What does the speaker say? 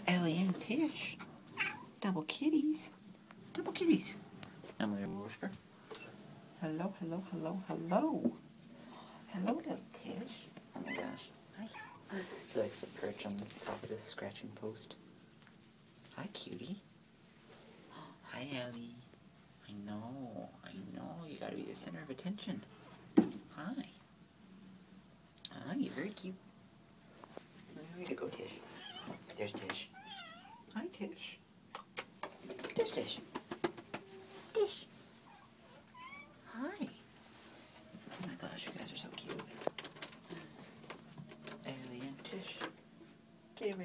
It's Elie and Tish. Double kitties. Double kitties. Emily Whisper. Hello, hello, hello, hello. Hello, little Tish. Oh my gosh. Hi. She likes to perch on the top of this scratching post. Hi, cutie. Hi, Elie. I know, I know. You gotta be the center of attention. Hi. Hi, you're very cute. There's Tish. Hi, Tish. There's Tish. Tish. Hi. Oh my gosh, you guys are so cute. Alien Tish. Give